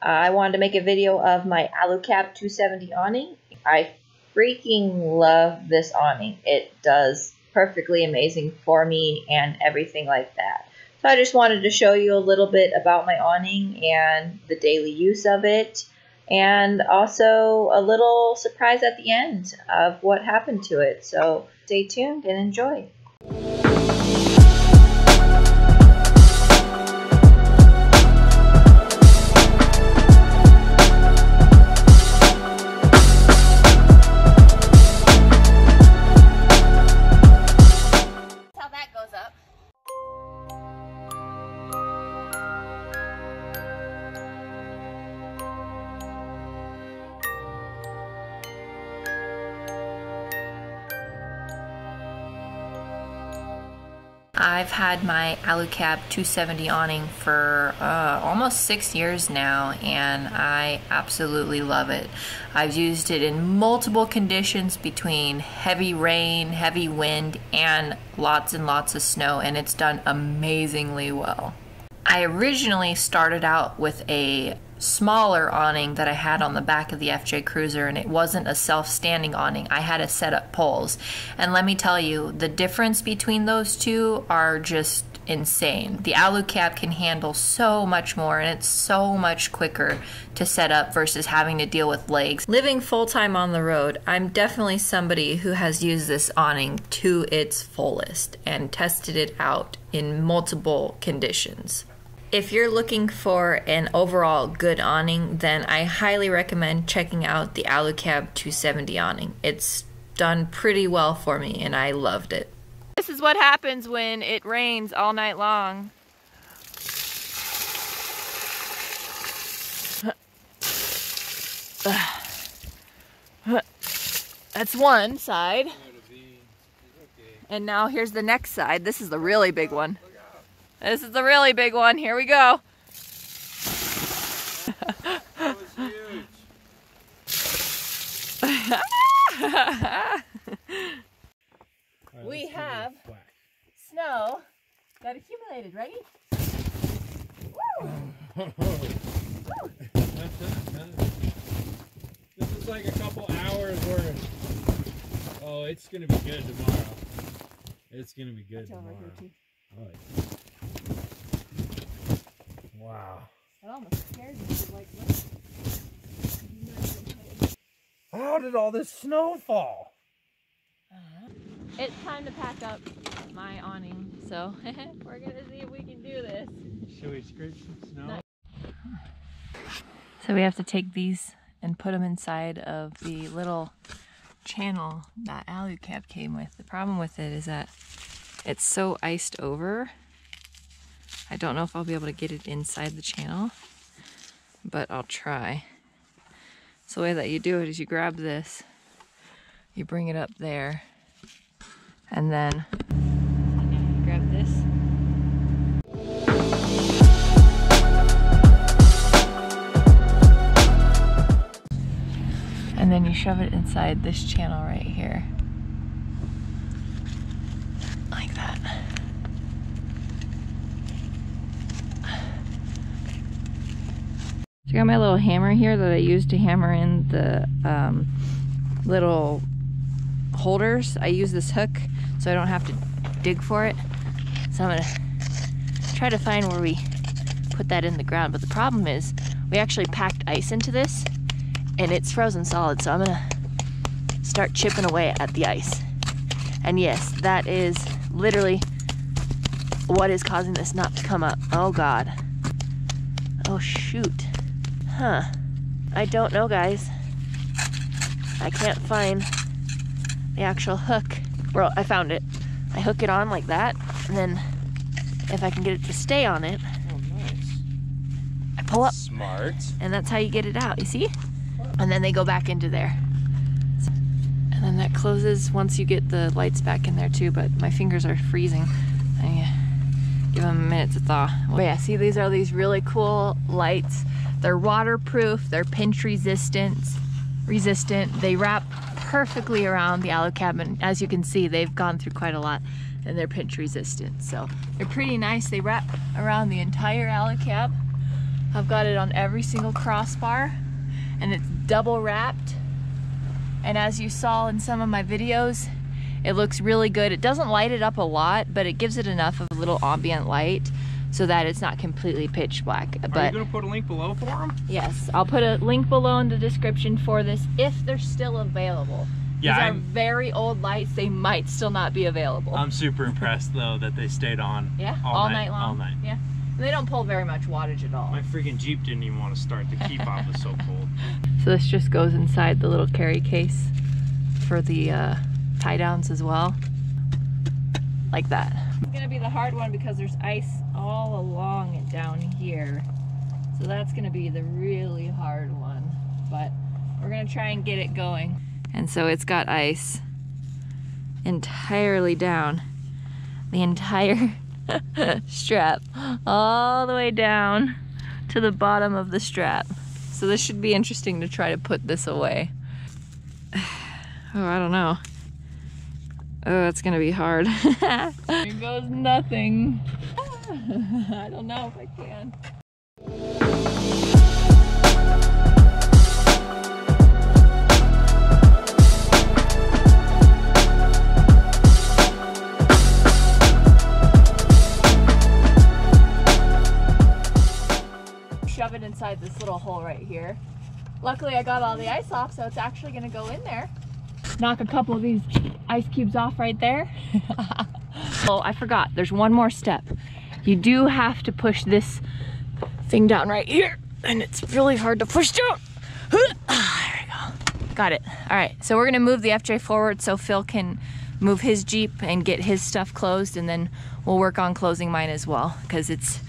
Uh, I wanted to make a video of my Alucab 270 awning. I freaking love this awning. It does perfectly amazing for me and everything like that. So I just wanted to show you a little bit about my awning and the daily use of it and also a little surprise at the end of what happened to it. So stay tuned and enjoy. I've had my Alucab 270 awning for uh, almost six years now, and I absolutely love it. I've used it in multiple conditions between heavy rain, heavy wind, and lots and lots of snow, and it's done amazingly well. I originally started out with a smaller awning that I had on the back of the FJ Cruiser, and it wasn't a self standing awning. I had to set up poles. And let me tell you, the difference between those two are just insane. The Alu Alucab can handle so much more and it's so much quicker to set up versus having to deal with legs. Living full time on the road, I'm definitely somebody who has used this awning to its fullest and tested it out in multiple conditions. If you're looking for an overall good awning, then I highly recommend checking out the Alucab 270 awning. It's done pretty well for me and I loved it. This is what happens when it rains all night long. That's one side. And now here's the next side. This is the really big one. This is the really big one. Here we go. we have snow that accumulated. Ready? this is like a couple hours worth. Oh, it's gonna be good tomorrow. It's gonna be good tomorrow. Oh, yeah. Wow. It almost scared me. Like, How did all this snow fall? Uh -huh. It's time to pack up my awning, so we're gonna see if we can do this. Should we scrape some snow? So we have to take these and put them inside of the little channel that Alucab came with. The problem with it is that it's so iced over I don't know if I'll be able to get it inside the channel, but I'll try. So the way that you do it is you grab this, you bring it up there, and then grab this. And then you shove it inside this channel right here. Like that. So I got my little hammer here that I use to hammer in the um, little holders. I use this hook so I don't have to dig for it. So I'm gonna try to find where we put that in the ground. But the problem is we actually packed ice into this and it's frozen solid. So I'm gonna start chipping away at the ice. And yes, that is literally what is causing this not to come up. Oh God. Oh shoot. Huh. I don't know, guys. I can't find the actual hook. Well, I found it. I hook it on like that, and then if I can get it to stay on it, oh, nice. I pull up. Smart. And that's how you get it out, you see? And then they go back into there. And then that closes once you get the lights back in there too, but my fingers are freezing. I give them a minute to thaw. But yeah, see these are these really cool lights they're waterproof, they're pinch resistant, resistant. They wrap perfectly around the Alucab and as you can see, they've gone through quite a lot and they're pinch resistant. So they're pretty nice. They wrap around the entire Alucab. I've got it on every single crossbar and it's double wrapped. And as you saw in some of my videos, it looks really good. It doesn't light it up a lot, but it gives it enough of a little ambient light so that it's not completely pitch black. Are But you gonna put a link below for them? yes, I'll put a link below in the description for this if they're still available. Yeah, These are I'm- very old lights. They might still not be available. I'm super impressed though that they stayed on. yeah, all all, night- night, long. all night. Yeah, And they don't pull very much wattage at all. My freaking Jeep didn't even want to start. The key fob was so cold. So this just goes inside the little carry case for the uh, tie downs as well. Like that. It's gonna be the hard one because there's ice all along and down here. So that's gonna be the really hard one. But we're gonna try and get it going. And so it's got ice entirely down the entire strap all the way down to the bottom of the strap. So this should be interesting to try to put this away. Oh, I don't know. Oh, it's gonna be hard. Here goes nothing. I don't know if I can. Shove it inside this little hole right here. Luckily I got all the ice off, so it's actually gonna go in there. Knock a couple of these ice cubes off right there. oh, I forgot, there's one more step. You do have to push this thing down right here, and it's really hard to push down. There we go. Got it. All right, so we're gonna move the FJ forward so Phil can move his Jeep and get his stuff closed, and then we'll work on closing mine as well, because it's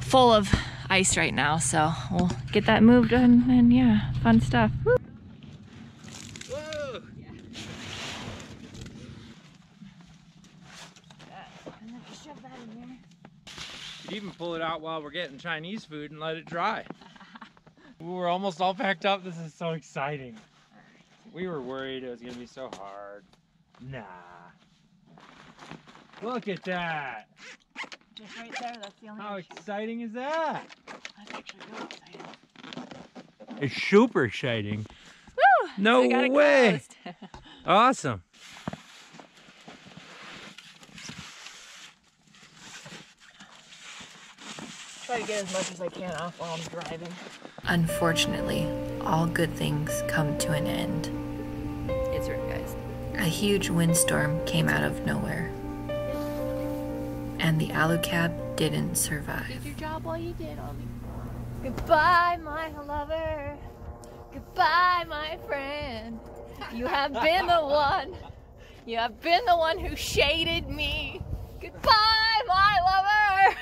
full of ice right now, so we'll get that moved and, and yeah, fun stuff. Woo. You could even pull it out while we're getting Chinese food and let it dry. We're almost all packed up. This is so exciting. We were worried it was gonna be so hard. Nah. Look at that. Just right there, that's the only How issue. exciting is that? That's actually really exciting. It's super exciting. Woo! No We got it way. Awesome. Try to get as much as I can off while I'm driving. Unfortunately, all good things come to an end. It's right, guys. A huge windstorm came out of nowhere. And the Alucab didn't survive. Did your job while you did on me. Goodbye, my lover. Goodbye, my friend. You have been the one. You have been the one who shaded me. Goodbye, my lover.